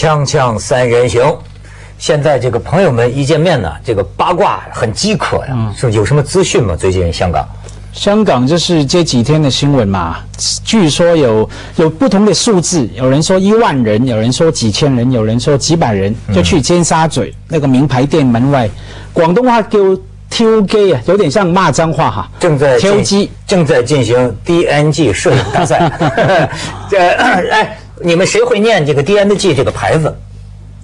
锵锵三人行，现在这个朋友们一见面呢，这个八卦很饥渴呀，是有什么资讯吗？最近香港，香港就是这几天的新闻嘛，据说有有不同的数字，有人说一万人，有人说几千人，有人说几百人，就去尖沙咀那个名牌店门外，广东话叫挑机啊，有点像骂脏话哈。正在挑进机，正在进行 DNG 摄影大赛。这 哎，你们谁会念这个 DNG 这个牌子？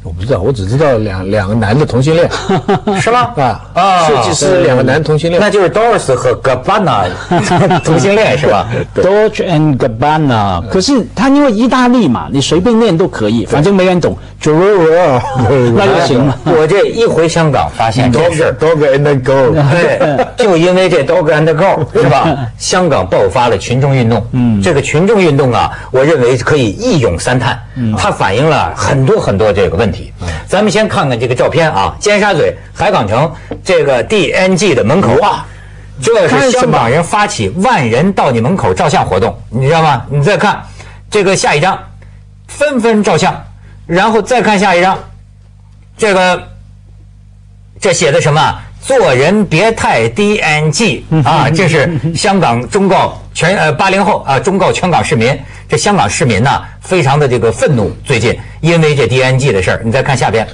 我不知道，我只知道两两个男的同性恋，是吗？啊，设计师两个男同性恋，那就是 Doris 和 Gabbana 同性恋是吧？Dolce and Gabbana，可是他因为意大利嘛，你随便念都可以，反正没人懂。J o r 那就行了。我这一回香港，发现 dog and go，对，就因为这 dog and go 是吧？香港爆发了群众运动，嗯，这个群众运动啊，我认为可以一咏三叹，嗯，它反映了很多很多这个问题。咱们先看看这个照片啊，尖沙咀海港城这个 DNG 的门口啊。这是香港人发起万人到你门口照相活动，你知道吗？你再看这个下一张，纷纷照相，然后再看下一张，这个这写的什么？做人别太 DNG 啊！这是香港忠告全呃八零后啊，忠告全港市民。这香港市民呢，非常的这个愤怒，最近因为这 DNG 的事儿。你再看下边，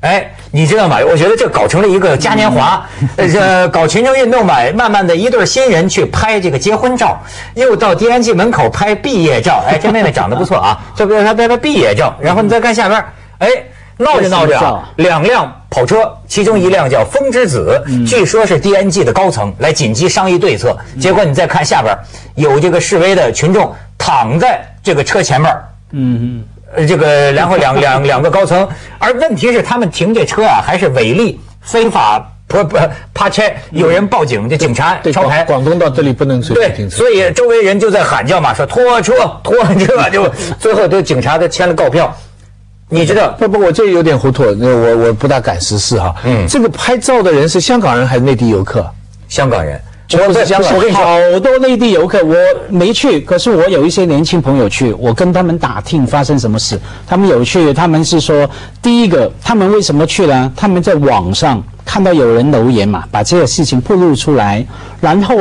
哎，你知道吗？我觉得这搞成了一个嘉年华，呃，这搞群众运动吧，慢慢的一对新人去拍这个结婚照，又到 DNG 门口拍毕业照。哎，这妹妹长得不错啊，这不是她拍拍毕业照。然后你再看下边，哎，闹着闹着啊，两辆。跑车，其中一辆叫风之子，据说是 DNG 的高层来紧急商议对策。结果你再看下边，有这个示威的群众躺在这个车前面，嗯嗯，这个然后两 两两个高层，而问题是他们停这车啊，还是违例非法不不趴车，有人报警，这警察抄牌。广东到这里不能随便停车，所以周围人就在喊叫嘛，说拖车 拖车，就最后都警察都签了告票。你知道不不，我这有点糊涂，我我不大敢实施哈。嗯，这个拍照的人是香港人还是内地游客？香港人，我在香港。我跟你说，好多内地游客我没去，可是我有一些年轻朋友去，我跟他们打听发生什么事，他们有去，他们是说，第一个，他们为什么去呢？他们在网上看到有人留言嘛，把这个事情暴露出来，然后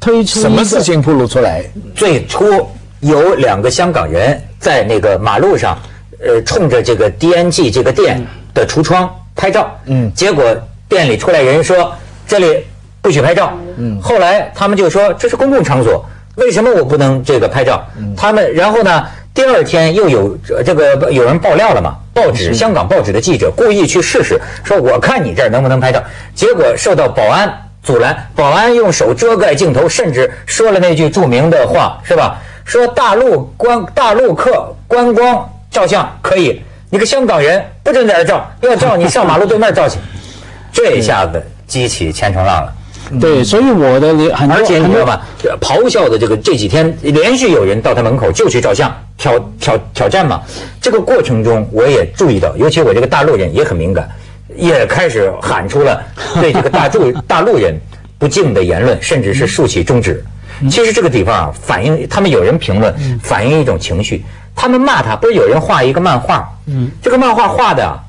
推出什么事情暴露出来？最初有两个香港人在那个马路上。呃，冲着这个 DNG 这个店的橱窗拍照，嗯，结果店里出来人说这里不许拍照，嗯，后来他们就说这是公共场所，为什么我不能这个拍照？他们然后呢，第二天又有这个有人爆料了嘛，报纸香港报纸的记者故意去试试，说我看你这儿能不能拍照，结果受到保安阻拦，保安用手遮盖镜头，甚至说了那句著名的话，是吧？说大陆观大陆客观光。照相可以，你个香港人不准在这照，要照你上马路对面照去。这下子激起千层浪了。对，所以我的而且你知道吗？咆哮的这个这几天连续有人到他门口就去照相，挑挑挑战嘛。这个过程中我也注意到，尤其我这个大陆人也很敏感，也开始喊出了对这个大陆大陆人不敬的言论，甚至是竖起中指。其实这个地方啊，反映他们有人评论，反映一种情绪。他们骂他，不是有人画一个漫画？嗯，这个漫画画的，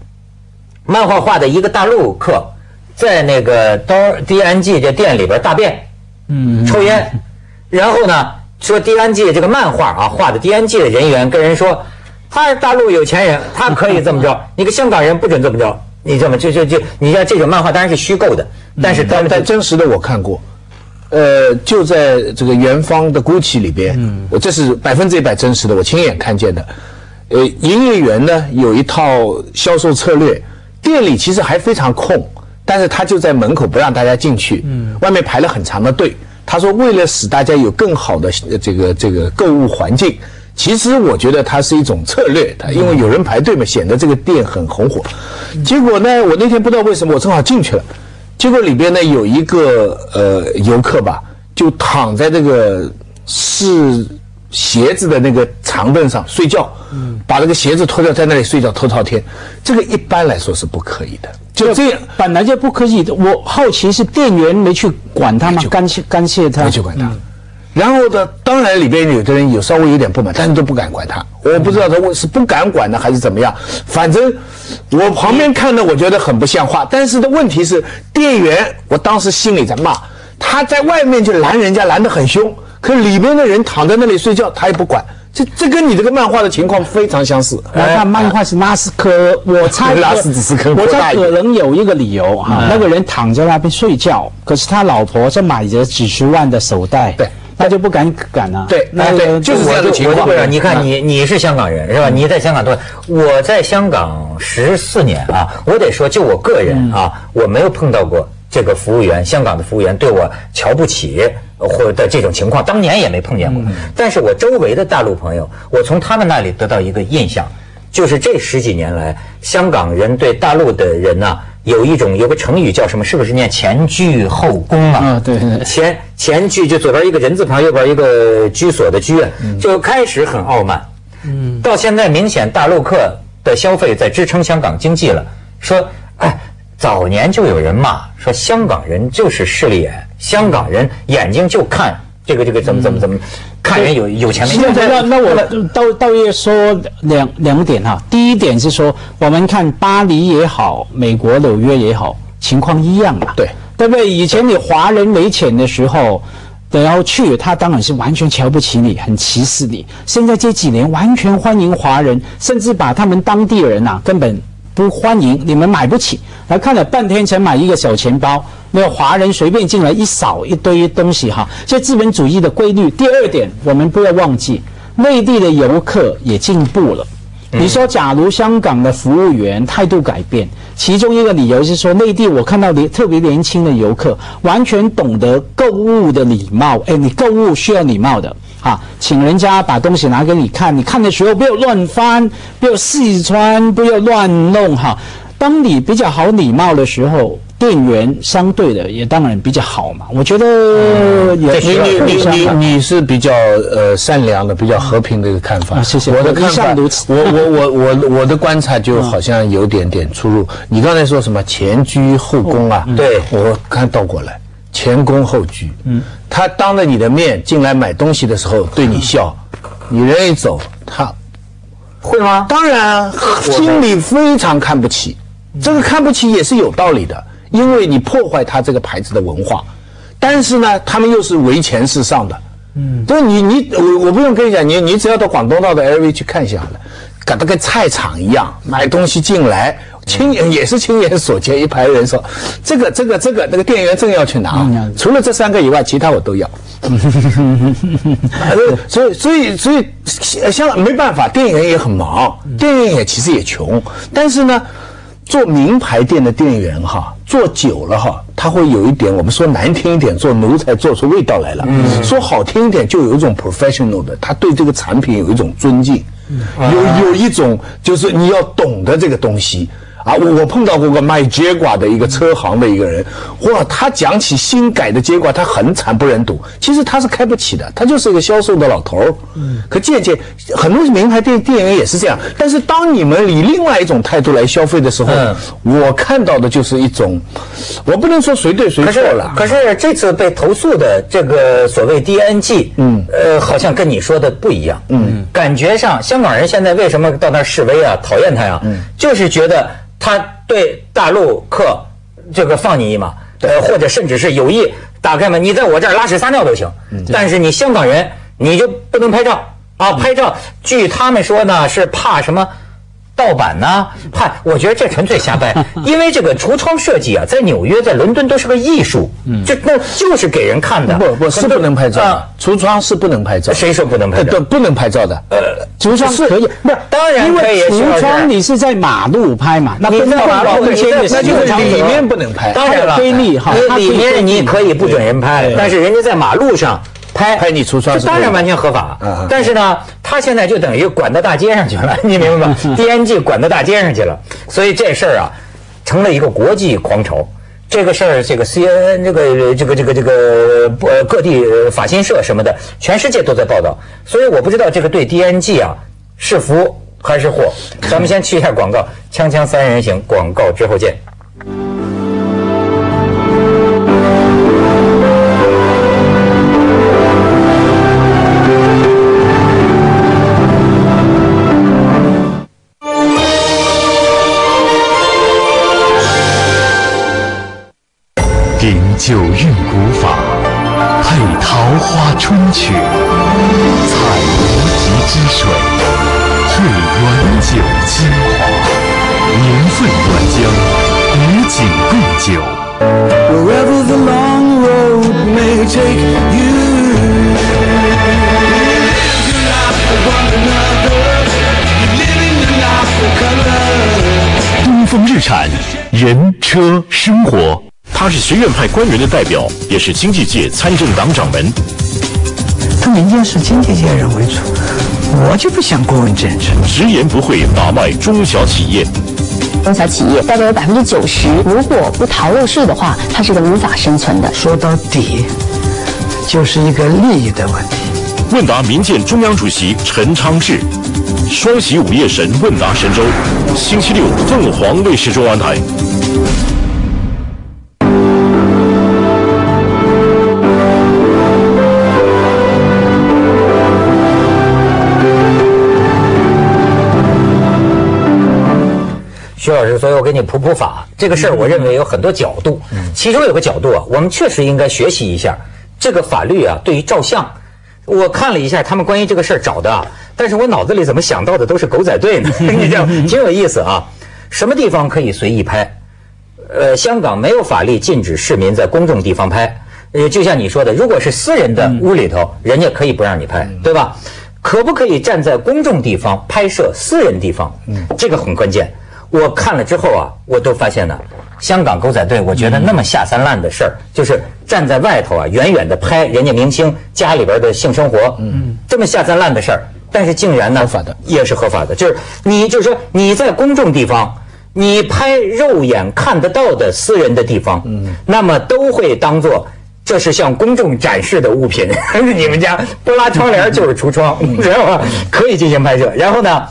漫画画的一个大陆客，在那个 D N G 这店里边大便，嗯，抽烟，然后呢，说 D N G 这个漫画啊画的 D N G 的人员跟人说，他是大陆有钱人，他可以这么着，你个香港人不准这么着，你这么就就就，你像这种漫画当然是虚构的，但是但但真实的我看过。呃，就在这个元芳的 GUCCI 里边，嗯，我这是百分之一百真实的，我亲眼看见的。呃，营业员呢有一套销售策略，店里其实还非常空，但是他就在门口不让大家进去，嗯，外面排了很长的队。他说，为了使大家有更好的这个这个购物环境，其实我觉得它是一种策略，他因为有人排队嘛，显得这个店很红火。结果呢，我那天不知道为什么，我正好进去了。结果里边呢有一个呃游客吧，就躺在这个试鞋子的那个长凳上睡觉，嗯，把那个鞋子脱掉在那里睡觉头朝天，这个一般来说是不可以的，就这样本来就不可以的。我好奇是店员没去管他吗？干涉干涉他？没去管他，然后呢，当然里边有的人有稍微有点不满，但是都不敢管他。我不知道他为是不敢管呢，还是怎么样。反正我旁边看的，我觉得很不像话。但是的问题是，店员我当时心里在骂，他在外面就拦人家拦得很凶，可里面的人躺在那里睡觉，他也不管。这这跟你这个漫画的情况非常相似。我看漫画是拉斯科，我猜 拉斯斯科我猜可能有一个理由哈，那个人躺在那边睡觉，可是他老婆在买着几十万的手袋，对，他就不敢赶啊。对那哎对就是这样的我情况不是，你看你你是香港人是吧？你在香港多，我在香港十四年啊，我得说，就我个人啊，我没有碰到过这个服务员，香港的服务员对我瞧不起呃或者的这种情况，当年也没碰见过。但是我周围的大陆朋友，我从他们那里得到一个印象，就是这十几年来，香港人对大陆的人呐、有一种有个成语叫什么？是不是念前居后恭啊？啊对对对前前居就左边一个人字旁，右边一个居所的居啊，就开始很傲慢，嗯，到现在明显大陆客的消费在支撑香港经济了。说，哎，早年就有人骂说香港人就是势利眼，香港人眼睛就看这个这个怎么怎么怎么，看人有有钱没现在钱。那那我倒倒也说两两点哈，第一点是说，我们看巴黎也好，美国纽约也好，情况一样嘛，对对不对？以前你华人没钱的时候。然后去，他当然是完全瞧不起你，很歧视你。现在这几年完全欢迎华人，甚至把他们当地人呐、根本不欢迎，你们买不起。然后看了半天才买一个小钱包，那个华人随便进来一扫一堆东西哈，这资本主义的规律。第二点，我们不要忘记，内地的游客也进步了。你说，假如香港的服务员态度改变，其中一个理由是说，内地我看到年特别年轻的游客，完全懂得购物的礼貌。哎，你购物需要礼貌的啊，请人家把东西拿给你看，你看的时候不要乱翻，不要试穿，不要乱弄哈。当你比较好礼貌的时候，店员相对的也当然比较好嘛。我觉得也你你你你你是比较呃善良的、比较和平的一个看法。啊谢谢我的看法我我我我我的观察就好像有点点出入。你刚才说什么前居后恭啊？对我看倒过来，前恭后居。嗯，他当着你的面进来买东西的时候对你笑，你人一走，他会吗？当然心里非常看不起，这个看不起也是有道理的，因为你破坏他这个牌子的文化。但是呢，他们又是唯钱是上的，嗯，就是你你我我不用跟你讲，你你只要到广东道的 LV 去看一下好了，搞得跟菜场一样，买东西进来。亲眼也是亲眼所见，一排人说：“这个、这个、这个，那个店员正要去拿。除了这三个以外，其他我都要。呃所以，所以，所以，呃像没办法，店员也很忙，店员也其实也穷，但是呢，做名牌店的店员哈，做久了哈，他会有一点，我们说难听一点，做奴才做出味道来了；说好听一点，就有一种 professional 的，他对这个产品有一种尊敬，有有一种就是你要懂得这个东西。啊，我我碰到过个卖结 quả 的一个车行的一个人，哇，他讲起新改的结 quả，他很惨不忍睹。其实他是开不起的，他就是一个销售的老头儿。嗯，可渐渐很多名牌店店员也是这样。但是当你们以另外一种态度来消费的时候，嗯我看到的就是一种，我不能说谁对谁错了。可是这次被投诉的这个所谓 DNG，嗯，呃，好像跟你说的不一样，嗯，感觉上香港人现在为什么到那儿示威啊，讨厌他呀，嗯，就是觉得他对大陆客这个放你一马，呃，或者甚至是有意打开门，你在我这儿拉屎撒尿都行，但是你香港人你就不能拍照。啊，拍照，据他们说呢是怕什么？盗版呢？嗨，我觉得这纯粹瞎掰，因为这个橱窗设计啊，在纽约、在伦敦都是个艺术，这那就是给人看的。不不是不能拍照橱窗是不能拍照。谁说不能拍照不能拍照的。呃，橱窗可以，不是当然因为可以橱窗你是在马路拍嘛，那跟你在马路空间的你在那就是场所里面不能拍。当然了，规律哈它里面你可以不准人拍，但是人家在马路上拍拍你橱窗这当然完全合法。但是呢，他现在就等于管到大街上去了，你明白吗？DNG 管到大街上去了，所以这事儿啊，成了一个国际狂潮。这个事儿，这个 CNN 这个这个这个这个呃各地呃法新社什么的，全世界都在报道。所以我不知道这个对 DNG 啊是福还是祸。咱们先去一下广告，锵锵三人行，广告之后见。九韵古法，配桃花春曲，采无极之水，汇原酒精华，年份原浆，与景共酒。Wherever the long road may take you. Another. 东风日产，人车生活。他是学院派官员的代表，也是经济界参政党掌门。他民间是经济界人为主，我就不想过问政治。直言不讳打卖中小企业。中小企业大概有百分之九十，如果不逃漏税的话，它是个无法生存的。说到底，就是一个利益的问题。问答民建中央主席陈昌志，双喜午夜神问答神州，星期六凤凰卫视中央台。徐老师，所以我给你普普法这个事儿，我认为有很多角度，其中有个角度啊，我们确实应该学习一下这个法律啊，对于照相。我看了一下他们关于这个事儿找的啊，但是我脑子里怎么想到的都是狗仔队呢？你这样，挺有意思啊。什么地方可以随意拍？呃，香港没有法律禁止市民在公众地方拍。呃，就像你说的，如果是私人的屋里头，人家可以不让你拍，对吧？可不可以站在公众地方拍摄私人地方？嗯，这个很关键。我看了之后啊，我都发现呢，香港狗仔队，我觉得那么下三滥的事儿，就是站在外头啊，远远的拍人家明星家里边的性生活，嗯，这么下三滥的事儿，但是竟然呢，合法的也是合法的，就是你就是说你在公众地方，你拍肉眼看得到的私人的地方，嗯，那么都会当做这是向公众展示的物品。你们家不拉窗帘就是橱窗，你知道吗？可以进行拍摄。然后呢，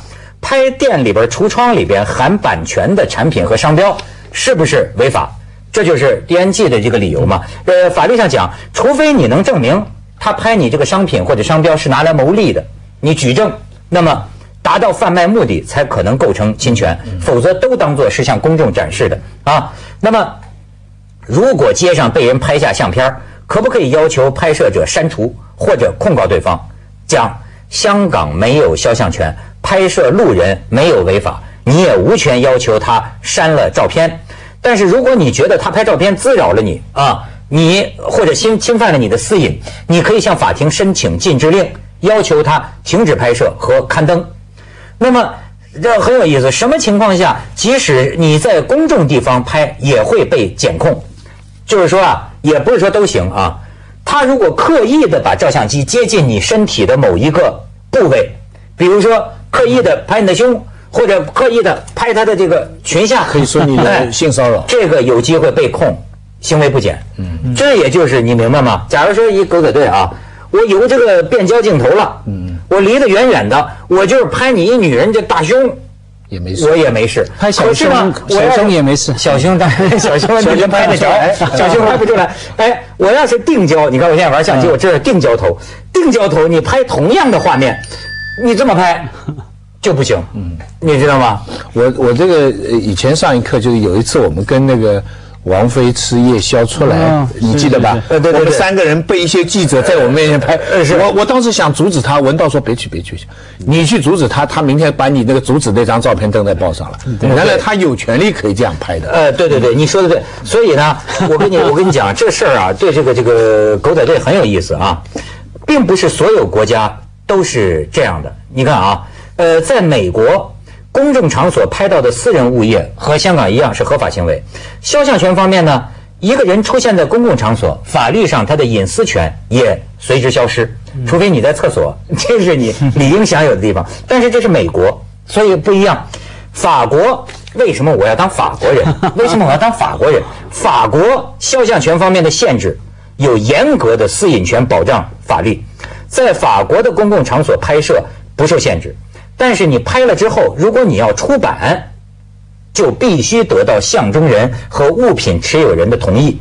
拍店里边橱窗里边含版权的产品和商标，是不是违法？这就是 DNG 的这个理由嘛。呃，法律上讲，除非你能证明他拍你这个商品或者商标是拿来牟利的，你举证，那么达到贩卖目的才可能构成侵权，否则都当做是向公众展示的啊。那么，如果街上被人拍下相片可不可以要求拍摄者删除或者控告对方？讲香港没有肖像权，拍摄路人没有违法，你也无权要求他删了照片。但是如果你觉得他拍照片滋扰了你啊，你或者侵侵犯了你的私隐，你可以向法庭申请禁制令，要求他停止拍摄和刊登。那么这很有意思，什么情况下，即使你在公众地方拍，也会被检控？就是说啊，也不是说都行啊。他如果刻意的把照相机接近你身体的某一个部位，比如说刻意的拍你的胸，或者刻意的拍他的这个裙下，可以说你哎的性骚扰。这个有机会被控行为不检。嗯，这也就是你明白吗？假如说一狗仔队啊，我有这个变焦镜头了，嗯，我离得远远的，我就是拍你一女人这大胸。也没事我也没事，拍小胸小胸也没事小胸当然 小胸小胸拍得着小胸拍不出来。哎，我要是定焦，你看我现在玩相机，我这是定焦头，定焦头你拍同样的画面，你这么拍 就不行，嗯，你知道吗？我我这个呃以前上一课就是有一次我们跟那个王菲吃夜宵出来，哦你记得吧？对对对我们三个人被一些记者在我们面前拍，我我当时想阻止他，文道说别去别去，你去阻止他，他明天把你那个阻止那张照片登在报上了。原来他有权利可以这样拍的。呃，对对对，你说的对。所以呢，我跟你我跟你讲，这事儿啊，对这个这个狗仔队很有意思啊，并不是所有国家都是这样的。你看啊，呃，在美国。公众场所拍到的私人物业和香港一样是合法行为。肖像权方面呢，一个人出现在公共场所，法律上他的隐私权也随之消失，除非你在厕所，这是你理应享有的地方。但是这是美国，所以不一样。法国为什么我要当法国人？为什么我要当法国人？法国肖像权方面的限制有严格的私隐权保障法律，在法国的公共场所拍摄不受限制，但是你拍了之后，如果你要出版，就必须得到象征人和物品持有人的同意。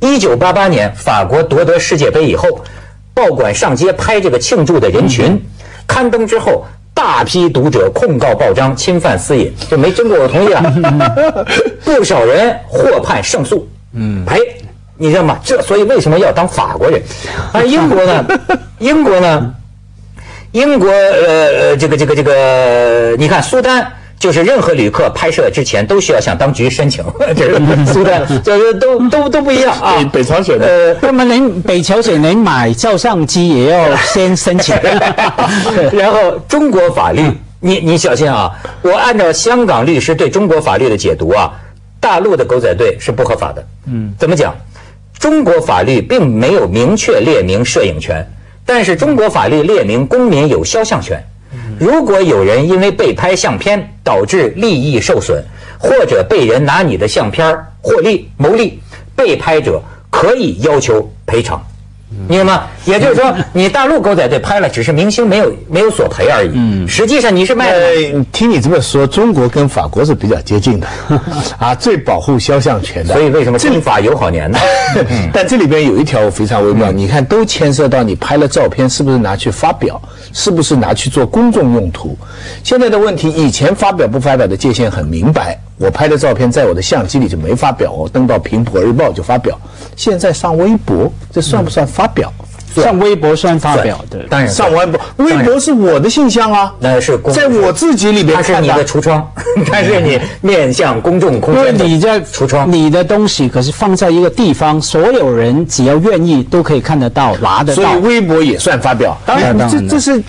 一九八八年，法国夺得世界杯以后，报馆上街拍这个庆祝的人群，刊登之后，大批读者控告报章侵犯私隐，就没经过我同意啊。不少人获判胜诉，嗯，赔。你知道吗？这所以为什么要当法国人？而 英国呢？英国呢？英国呃呃，这个这个这个，你看苏丹。就是任何旅客拍摄之前都需要向当局申请，这 个苏丹，就是都都都不一样啊。北朝鲜的，呃，他们连北朝鲜您买照相机也要先申请。然后中国法律，你你小心啊！我按照香港律师对中国法律的解读啊，大陆的狗仔队是不合法的。嗯，怎么讲？中国法律并没有明确列明摄影权，但是中国法律列明公民有肖像权。如果有人因为被拍相片导致利益受损，或者被人拿你的相片获利牟利，被拍者可以要求赔偿，明白吗？也就是说，你大陆狗仔队拍了，只是明星没有没有索赔而已。嗯，实际上你是卖听你这么说，中国跟法国是比较接近的，啊，最保护肖像权的。所以为什么中法友好年呢？但这里边有一条非常微妙，你看都牵涉到你拍了照片是不是拿去发表，是不是拿去做公众用途？现在的问题，以前发表不发表的界限很明白，我拍的照片在我的相机里就没发表，我登到《苹果日报》就发表。现在上微博，这算不算发表？上微博算发表的，当然上微博，微博是我的信箱啊，那是公在我自己里边它是你的。橱窗，它是你面向公众空因为间的你在橱窗。你的东西可是放在一个地方，所有人只要愿意都可以看得到、拿得到所以。微博也算发表。当然当，然这这是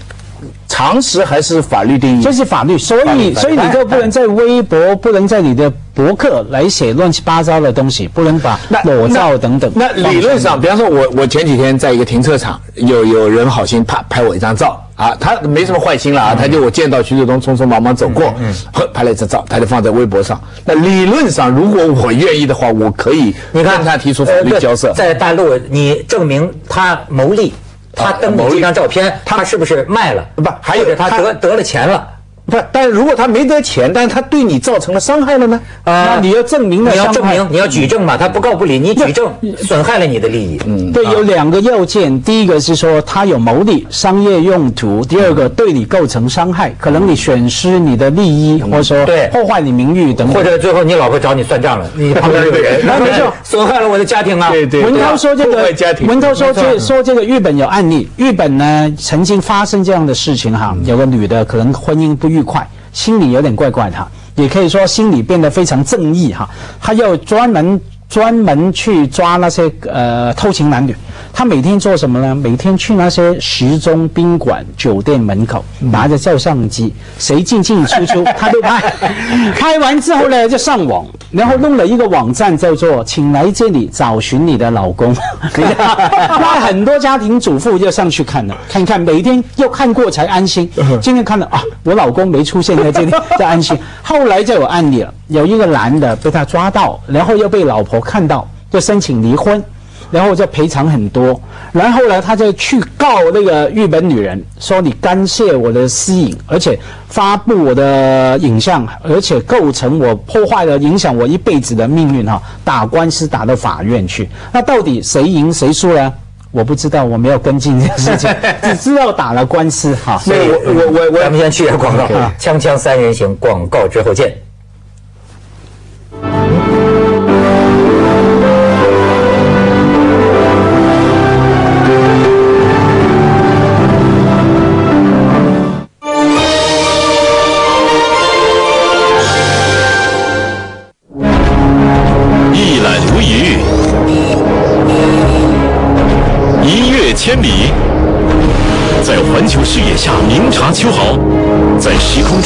常识还是法律定义？这是法律，所以所以你就不能在微博，不能在你的博客来写乱七八糟的东西，不能把裸照等等。那理论上，比方说我我前几天在一个停车场，有有人好心拍拍我一张照啊，他没什么坏心了啊，他就我见到徐志东匆匆忙忙走过，嗯拍了一张照，他就放在微博上。那理论上，如果我愿意的话，我可以你看他提出法律交涉。在大陆，你证明他牟利，他登你这张照片，他是不是卖了？不还有他得得了钱了？不，但如果他没得钱，但是他对你造成了伤害了呢？啊那你要证明了你要证明，你要举证嘛，他不告不理，你举证损害了你的利益。嗯，对，有两个要件，第一个是说他有牟利、商业用途；第二个对你构成伤害，可能你损失你的利益，或者说对破坏你名誉等等。或者最后你老婆找你算账了，你旁边有个人，那没错损害了我的家庭啊。对对文涛说这个家庭，文涛说这说这个日本有案例，日本呢曾经发生这样的事情哈，有个女的可能婚姻不快，心里有点怪怪的，也可以说心里变得非常正义哈，他又专门专门去抓那些呃偷情男女。她每天做什么呢？每天去那些时钟宾馆、酒店门口，拿着照相机，谁进进出出，他都拍。拍完之后呢，就上网，然后弄了一个网站叫做“请来这里找寻你的老公”，那很多家庭主妇就上去看了，看看每天要看过才安心。今天看了啊，我老公没出现在这里，才安心。后来就有案例了，有一个男的被他抓到，然后又被老婆看到，就申请离婚。然后就赔偿很多，然后呢，他就去告那个日本女人，说你干涉我的私隐，而且发布我的影像，而且构成我破坏了影响我一辈子的命运哈，打官司打到法院去。那到底谁赢谁输呢？我不知道，我没有跟进这个事情，只知道打了官司哈。所以我我我我，咱们先去下广告啊，锵锵三人行，广告之后见。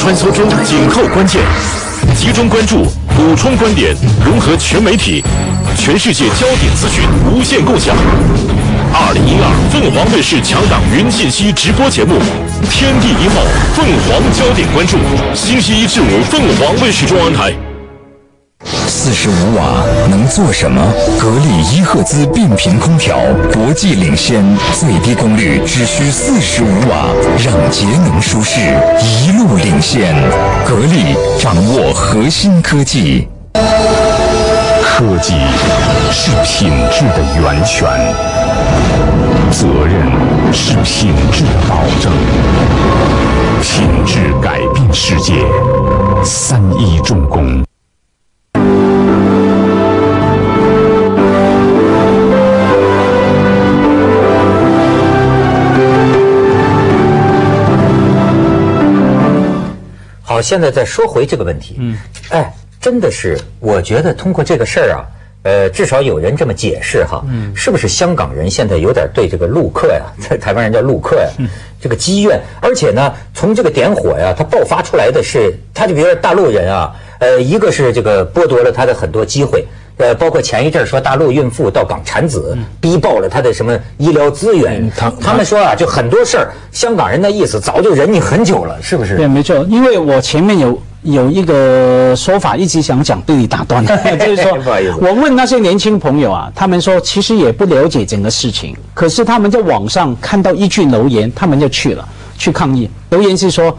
穿梭中紧扣关键，集中关注，补充观点，融合全媒体，全世界焦点资讯无限共享。二零一二凤凰卫视强档云信息直播节目《天地一号》，凤凰焦点关注，星期一至五凤凰卫视中央台。十五瓦能做什么？格力伊赫兹变频空调，国际领先，最低功率只需四十五瓦，让节能舒适一路领先。格力掌握核心科技。科技是品质的源泉，责任是品质的保证。品质改变世界，三一重工。现在再说回这个问题，嗯，哎，真的是，我觉得通过这个事儿啊，呃，至少有人这么解释哈，嗯，是不是香港人现在有点对这个陆客呀，在台湾人叫陆客呀，这个积怨，而且呢，从这个点火呀，它爆发出来的是，他就比如说大陆人啊，呃，一个是这个剥夺了他的很多机会。呃，包括前一阵儿说大陆孕妇到港产子，逼爆了他的什么医疗资源。他他们说啊，就很多事儿，香港人的意思早就忍你很久了，是不是？对，没错，因为我前面有有一个说法，一直想讲，被你打断了，就是说不好意思，我问那些年轻朋友啊，他们说其实也不了解整个事情，可是他们在网上看到一句留言，他们就去了去抗议。留言是说，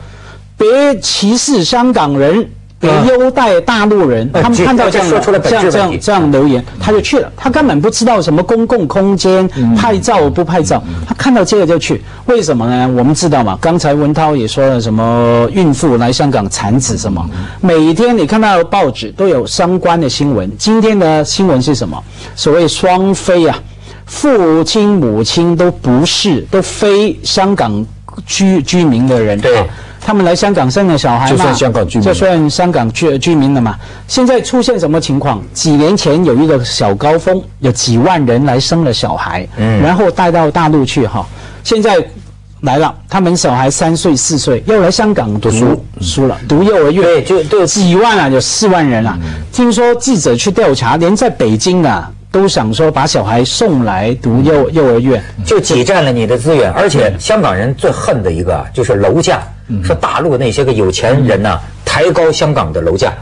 别歧视香港人。别优待大陆人，他们看到这样这样这样这样留言，他就去了。他根本不知道什么公共空间拍照不拍照，他看到这个就去。为什么呢？我们知道嘛，刚才文涛也说了，什么孕妇来香港产子什么，每天你看到报纸都有相关的新闻。今天的新闻是什么？所谓双飞啊，父亲母亲都不是，都非香港居居民的人。对啊他们来香港生了小孩嘛，就算香港居民就算香港居居民了嘛。现在出现什么情况？几年前有一个小高峰，有几万人来生了小孩，嗯然后带到大陆去哈。现在来了，他们小孩三岁四岁要来香港读书，书了，读幼儿园，对就对几万啊，有四万人啊。听说记者去调查，连在北京啊。都想说把小孩送来读幼幼儿园，就挤占了你的资源，而且香港人最恨的一个啊就是楼价，说大陆那些个有钱人呐、抬高香港的楼价，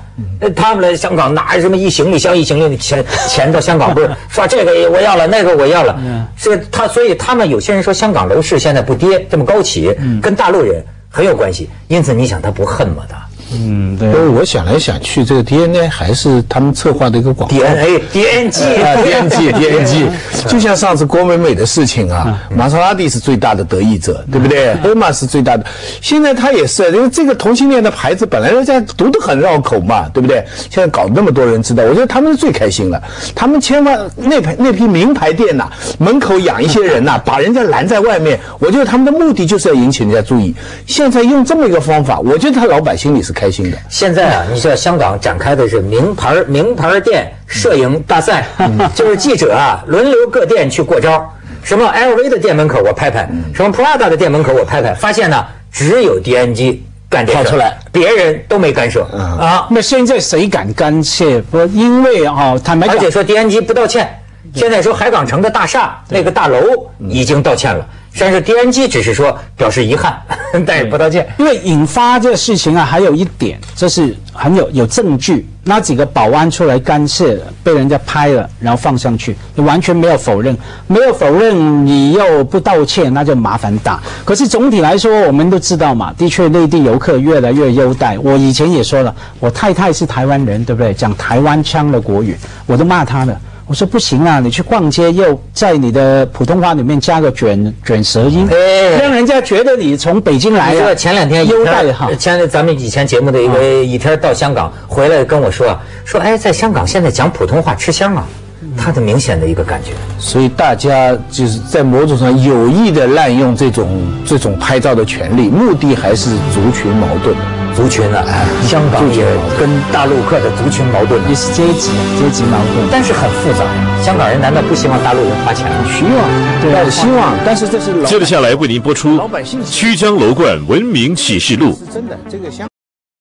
那他们来香港拿什么一行李箱一行李的钱钱到香港不是？说这个我要了那个我要了，是他所以他们有些人说香港楼市现在不跌这么高起，跟大陆人很有关系，因此你想他不恨吗他嗯，对不是，我想来想去，这个 DNA 还是他们策划的一个广告。？DNA DNG 啊 DNG，就像上次郭美美的事情啊，玛莎拉蒂是最大的得益者，对不对？黑马是最大的，现在他也是，因为这个同性恋的牌子本来人家读得很绕口嘛，对不对？现在搞那么多人知道，我觉得他们是最开心了。他们千万那排那批名牌店呐、门口养一些人呐、把人家拦在外面，我觉得他们的目的就是要引起人家注意。现在用这么一个方法，我觉得他老百姓里是开心的。现在啊，你知道香港展开的是名牌名牌店摄影大赛，就是记者啊轮流各店去过招。什么 LV 的店门口我拍拍，什么 Prada 的店门口我拍拍，发现呢只有 DNG 干这事儿。跑出来，别人都没干涉。啊。那现在谁敢干涉？不，因为啊，坦白讲。而且，说 DNG 不道歉，现在说海港城的大厦那个大楼已经道歉了，但是 DNG 只是说表示遗憾，但是不道歉。因为引发这个事情啊，还有一点，这是很有有证据，那几个保安出来干涉了，被人家拍了，然后放上去，你完全没有否认，没有否认，你又不道歉，那就麻烦大。可是总体来说，我们都知道嘛，的确内地游客越来越优待。我以前也说了，我太太是台湾人，对不对？讲台湾腔的国语，我都骂她了。我说不行啊，你去逛街又在你的普通话里面加个卷卷舌音，哎让人家觉得你从北京来你知道啊。前两天优待哈哈，前咱们以前节目的一个一天到香港回来跟我说啊，说哎，在香港现在讲普通话吃香啊，他的明显的一个感觉。所以大家就是在某种上有意的滥用这种这种拍照的权利，目的还是族群矛盾。族群啊，香港也跟大陆客的族群矛盾，也是阶级阶级矛盾。但是很复杂。香港人难道不希望大陆人花钱吗？希望，对，希望，但是这是老接着下来为您播出老百姓《曲江楼观文明启示录》。是真的，这个香。